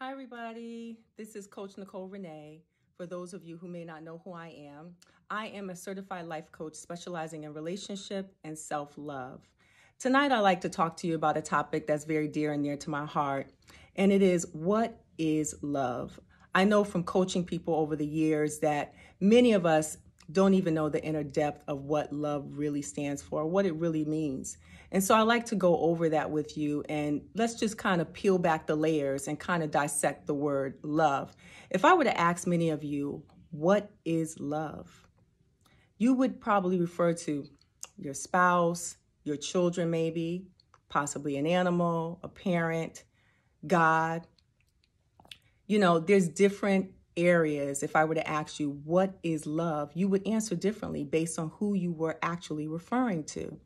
Hi, everybody. This is Coach Nicole Renee. For those of you who may not know who I am, I am a certified life coach specializing in relationship and self love. Tonight, I'd like to talk to you about a topic that's very dear and near to my heart, and it is what is love? I know from coaching people over the years that many of us don't even know the inner depth of what love really stands for, what it really means. And so I like to go over that with you and let's just kind of peel back the layers and kind of dissect the word love. If I were to ask many of you, what is love? You would probably refer to your spouse, your children, maybe, possibly an animal, a parent, God. You know, there's different areas, if I were to ask you, what is love, you would answer differently based on who you were actually referring to.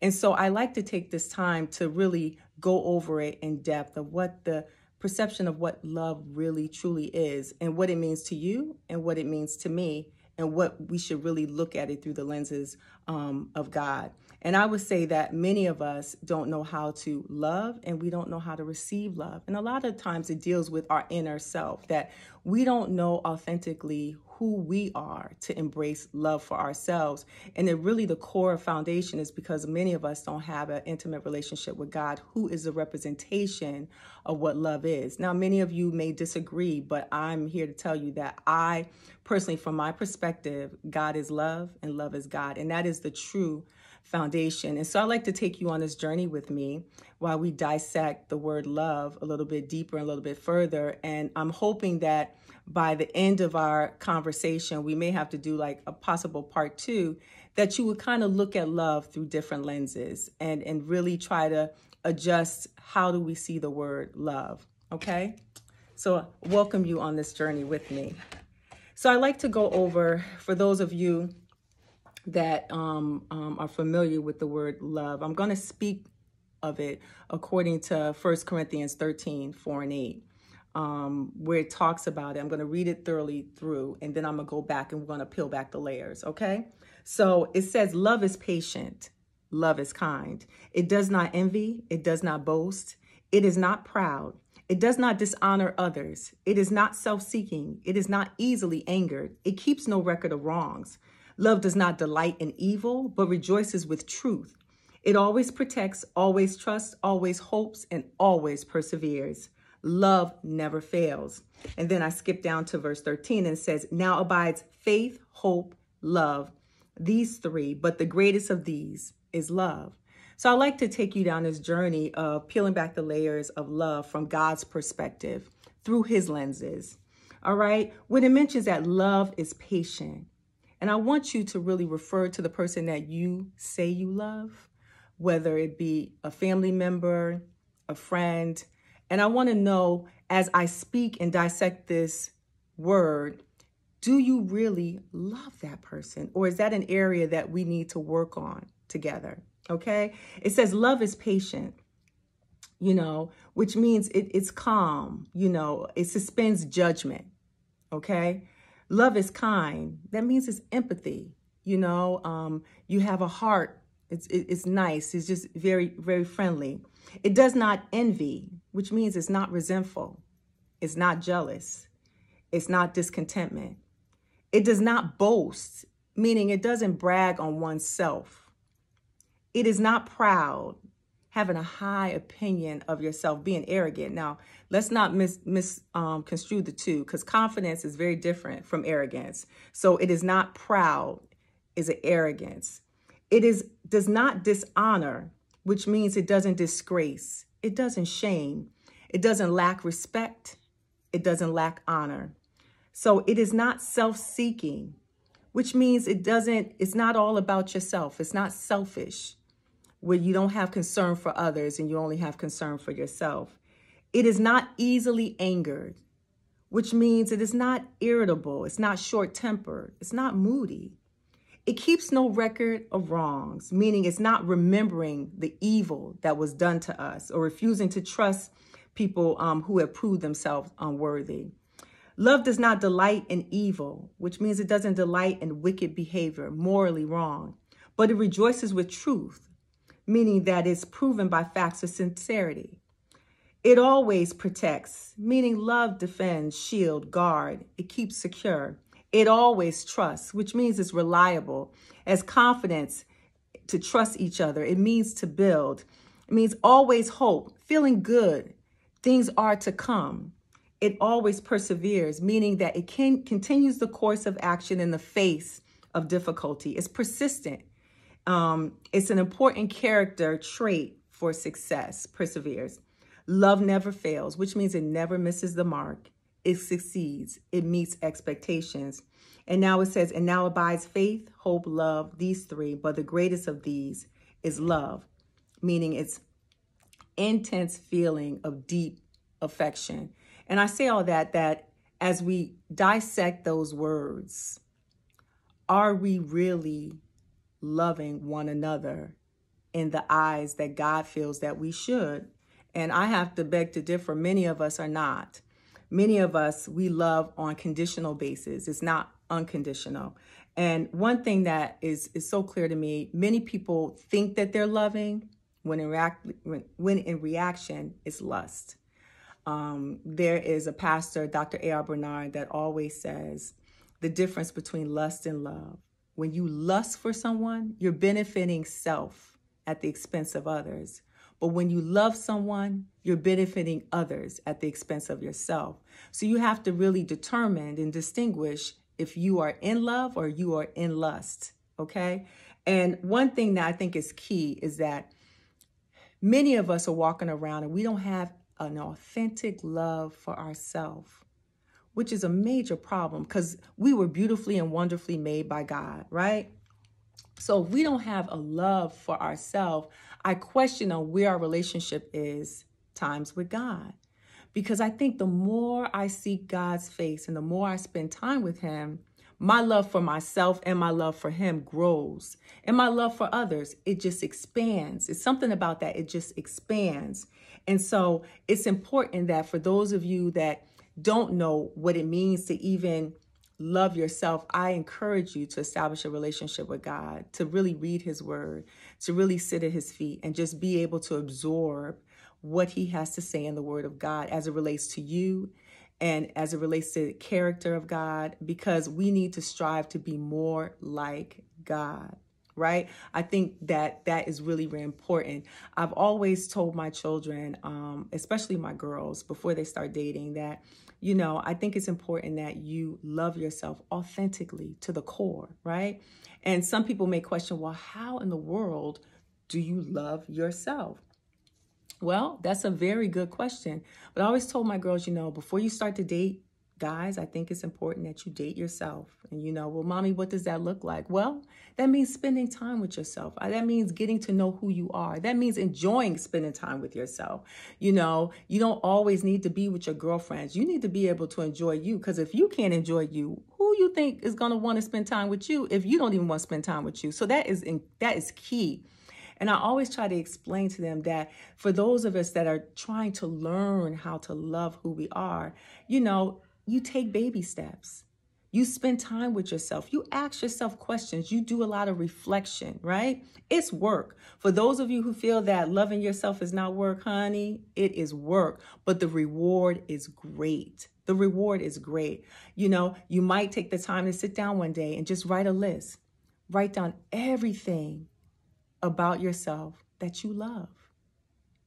And so I like to take this time to really go over it in depth of what the perception of what love really truly is and what it means to you and what it means to me and what we should really look at it through the lenses um, of God. And I would say that many of us don't know how to love and we don't know how to receive love. And a lot of times it deals with our inner self that we don't know authentically who we are to embrace love for ourselves. And then really the core foundation is because many of us don't have an intimate relationship with God, who is a representation of what love is. Now, many of you may disagree, but I'm here to tell you that I personally, from my perspective, God is love and love is God. And that is the true foundation. And so I like to take you on this journey with me while we dissect the word love a little bit deeper and a little bit further. And I'm hoping that by the end of our conversation, we may have to do like a possible part two, that you would kind of look at love through different lenses and, and really try to adjust how do we see the word love. Okay? So, welcome you on this journey with me. So, I like to go over, for those of you that um, um, are familiar with the word love, I'm going to speak of it according to 1 Corinthians 13 4 and 8 um, where it talks about it. I'm going to read it thoroughly through, and then I'm going to go back and we're going to peel back the layers, okay? So it says, Love is patient, love is kind. It does not envy, it does not boast, it is not proud. It does not dishonor others. It is not self seeking. It is not easily angered. It keeps no record of wrongs. Love does not delight in evil, but rejoices with truth. It always protects, always trusts, always hopes, and always perseveres love never fails. And then I skip down to verse 13 and says, Now abides faith, hope, love, these three, but the greatest of these is love. So I like to take you down this journey of peeling back the layers of love from God's perspective through his lenses. All right. When it mentions that love is patient, and I want you to really refer to the person that you say you love, whether it be a family member, a friend, and I want to know as I speak and dissect this word, do you really love that person? Or is that an area that we need to work on together? Okay. It says love is patient, you know, which means it, it's calm, you know, it suspends judgment. Okay. Love is kind. That means it's empathy. You know, um, you have a heart. It's, it, it's nice. It's just very, very friendly. It does not envy, which means it's not resentful, it's not jealous, it's not discontentment. It does not boast, meaning it doesn't brag on oneself. It is not proud, having a high opinion of yourself, being arrogant. Now, let's not mis, misconstrue um, the two because confidence is very different from arrogance. So it is not proud, is an arrogance. It is does not dishonor, which means it doesn't disgrace, it doesn't shame, it doesn't lack respect, it doesn't lack honor. So it is not self-seeking, which means it doesn't, it's not all about yourself. It's not selfish, where you don't have concern for others and you only have concern for yourself. It is not easily angered, which means it is not irritable, it's not short-tempered, it's not moody. It keeps no record of wrongs, meaning it's not remembering the evil that was done to us or refusing to trust people um, who have proved themselves unworthy. Love does not delight in evil, which means it doesn't delight in wicked behavior, morally wrong, but it rejoices with truth, meaning that it's proven by facts of sincerity. It always protects, meaning love defends, shield, guard. It keeps secure. It always trusts, which means it's reliable. As confidence to trust each other, it means to build. It means always hope, feeling good. Things are to come. It always perseveres, meaning that it can, continues the course of action in the face of difficulty. It's persistent. Um, it's an important character trait for success, perseveres. Love never fails, which means it never misses the mark. It succeeds. It meets expectations. And now it says, and now abides faith, hope, love, these three, but the greatest of these is love, meaning it's intense feeling of deep affection. And I say all that, that as we dissect those words, are we really loving one another in the eyes that God feels that we should? And I have to beg to differ. Many of us are not. Many of us, we love on conditional basis. It's not unconditional. And one thing that is, is so clear to me, many people think that they're loving when in, react, when, when in reaction is lust. Um, there is a pastor, Dr. A.R. Bernard, that always says the difference between lust and love. When you lust for someone, you're benefiting self at the expense of others. But when you love someone, you're benefiting others at the expense of yourself. So you have to really determine and distinguish if you are in love or you are in lust. Okay. And one thing that I think is key is that many of us are walking around and we don't have an authentic love for ourselves, which is a major problem because we were beautifully and wonderfully made by God, right? So if we don't have a love for ourselves, I question on where our relationship is times with God. Because I think the more I seek God's face and the more I spend time with Him, my love for myself and my love for Him grows. And my love for others, it just expands. It's something about that, it just expands. And so it's important that for those of you that don't know what it means to even love yourself, I encourage you to establish a relationship with God, to really read His Word, to really sit at His feet and just be able to absorb what He has to say in the Word of God as it relates to you and as it relates to the character of God, because we need to strive to be more like God right? I think that that is really, really important. I've always told my children, um, especially my girls, before they start dating, that you know, I think it's important that you love yourself authentically to the core, right? And some people may question, well, how in the world do you love yourself? Well, that's a very good question. But I always told my girls, you know, before you start to date, guys, I think it's important that you date yourself. And you know, well, mommy, what does that look like? Well, that means spending time with yourself. Uh, that means getting to know who you are. That means enjoying spending time with yourself. You know, you don't always need to be with your girlfriends. You need to be able to enjoy you because if you can't enjoy you, who you think is going to want to spend time with you if you don't even want to spend time with you? So that is in, that is key. And I always try to explain to them that for those of us that are trying to learn how to love who we are, you know, you take baby steps. You spend time with yourself. You ask yourself questions. You do a lot of reflection, right? It's work. For those of you who feel that loving yourself is not work, honey, it is work, but the reward is great. The reward is great. You know, you might take the time to sit down one day and just write a list. Write down everything about yourself that you love.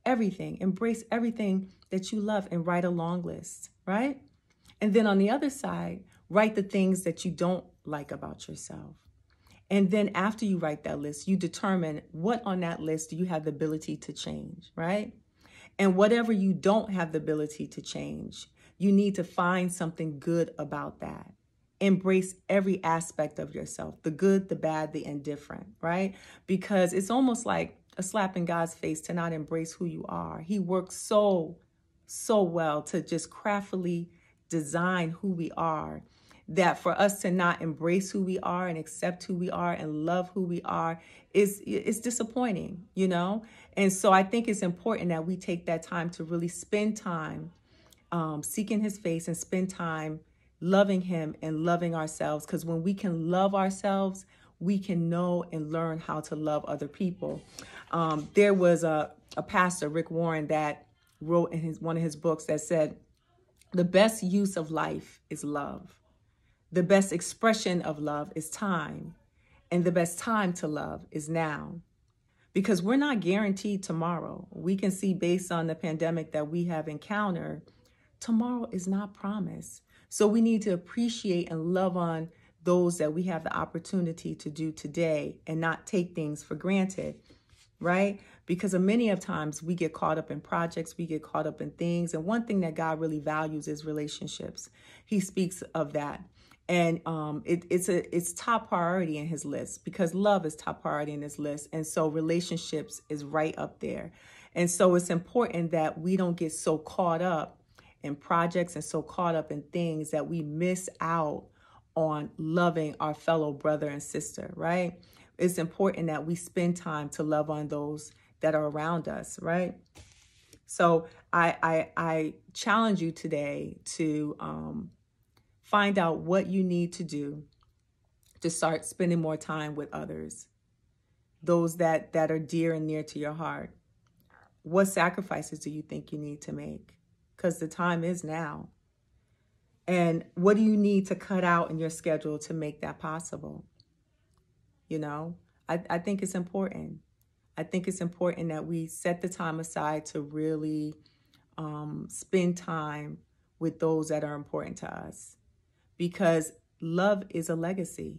Everything. Embrace everything that you love and write a long list, right? And then on the other side, write the things that you don't like about yourself. And then after you write that list, you determine what on that list do you have the ability to change, right? And whatever you don't have the ability to change, you need to find something good about that. Embrace every aspect of yourself the good, the bad, the indifferent, right? Because it's almost like a slap in God's face to not embrace who you are. He works so, so well to just craftily design who we are that for us to not embrace who we are and accept who we are and love who we are is it's disappointing you know? And so i think it's important that we take that time to really spend time um, seeking his face and spend time loving him and loving ourselves. Because when we can love ourselves we can know and learn how to love other people. Um, there was a, a pastor rick warren that wrote in his one of his books that said, "The best use of life is love. The best expression of love is time, and the best time to love is now." Because we're not guaranteed tomorrow. We can see based on the pandemic that we have encountered, tomorrow is not promised. So we need to appreciate and love on those that we have the opportunity to do today and not take things for granted right? Because of many of times we get caught up in projects, we get caught up in things. And one thing that God really values is relationships. He speaks of that. And um, it, it's a it's top priority in his list because love is top priority in his list, and so relationships is right up there. And so it's important that we don't get so caught up in projects and so caught up in things that we miss out on loving our fellow brother and sister, right? It's important that we spend time to love on those that are around us, right? So I I, I challenge you today to um, find out what you need to do to start spending more time with others, those that that are dear and near to your heart. What sacrifices do you think you need to make? Because the time is now. And what do you need to cut out in your schedule to make that possible? You know, I, I think it's important. I think it's important that we set the time aside to really um, spend time with those that are important to us because love is a legacy.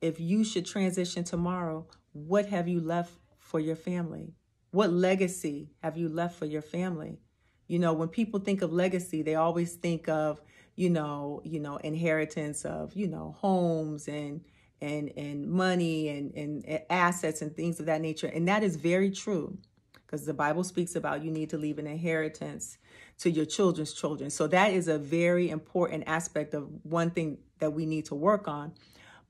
If you should transition tomorrow, what have you left for your family? What legacy have you left for your family? You know, when people think of legacy, they always think of, you know, you know, inheritance of, you know, homes and and and money and, and assets and things of that nature. And that is very true because the Bible speaks about you need to leave an inheritance to your children's children. So that is a very important aspect of one thing that we need to work on.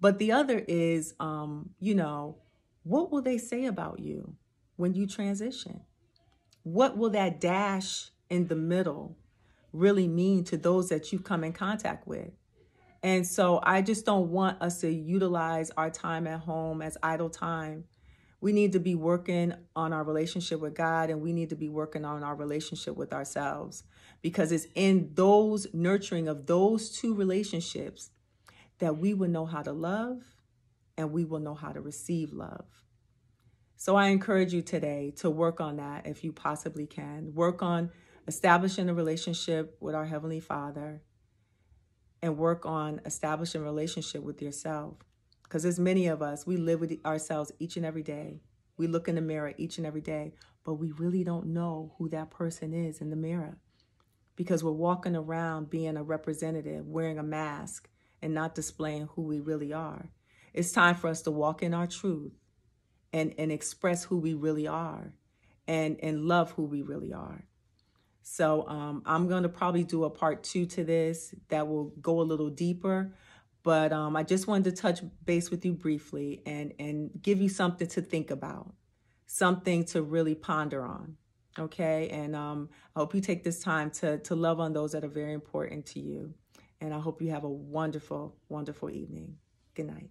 But the other is, um, you know, what will they say about you when you transition? What will that dash in the middle really mean to those that you come in contact with? And so I just don't want us to utilize our time at home as idle time. We need to be working on our relationship with God and we need to be working on our relationship with ourselves because it's in those nurturing of those two relationships that we will know how to love and we will know how to receive love. So I encourage you today to work on that if you possibly can. Work on establishing a relationship with our Heavenly Father and work on establishing relationship with yourself. Because as many of us, we live with ourselves each and every day. We look in the mirror each and every day, but we really don't know who that person is in the mirror because we're walking around being a representative, wearing a mask, and not displaying who we really are. It's time for us to walk in our truth and, and express who we really are and, and love who we really are. So um, I'm going to probably do a part two to this that will go a little deeper. But um, I just wanted to touch base with you briefly and, and give you something to think about, something to really ponder on. Okay. And um, I hope you take this time to, to love on those that are very important to you. And I hope you have a wonderful, wonderful evening. Good night.